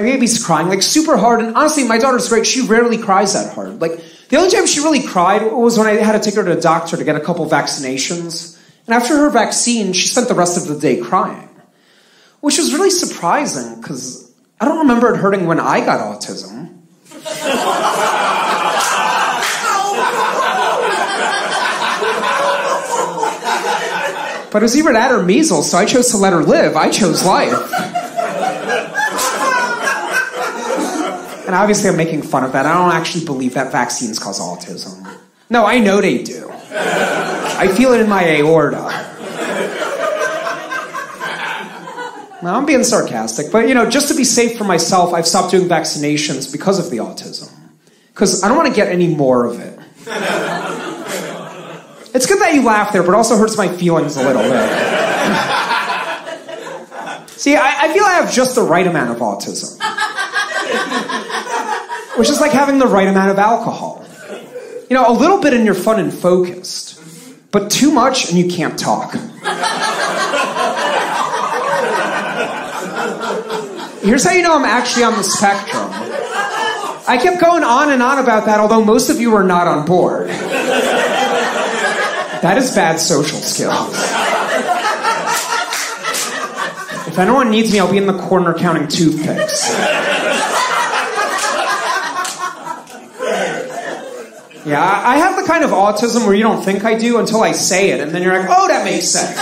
My baby's crying like super hard, and honestly, my daughter's great. She rarely cries that hard. Like the only time she really cried was when I had to take her to the doctor to get a couple vaccinations. And after her vaccine, she spent the rest of the day crying, which was really surprising because I don't remember it hurting when I got autism. But it was either that or measles, so I chose to let her live. I chose life. And obviously, I'm making fun of that. I don't actually believe that vaccines cause autism. No, I know they do. I feel it in my aorta. Now, I'm being sarcastic, but you know, just to be safe for myself, I've stopped doing vaccinations because of the autism. Because I don't want to get any more of it. It's good that you laugh there, but also hurts my feelings a little bit. See, I, I feel I have just the right amount of autism. Which is like having the right amount of alcohol. You know, a little bit and you're fun and focused, but too much and you can't talk. Here's how you know I'm actually on the spectrum. I kept going on and on about that, although most of you were not on board. That is bad social skills. If anyone needs me, I'll be in the corner counting toothpicks. Yeah, I have the kind of autism where you don't think I do until I say it, and then you're like, oh, that makes sense.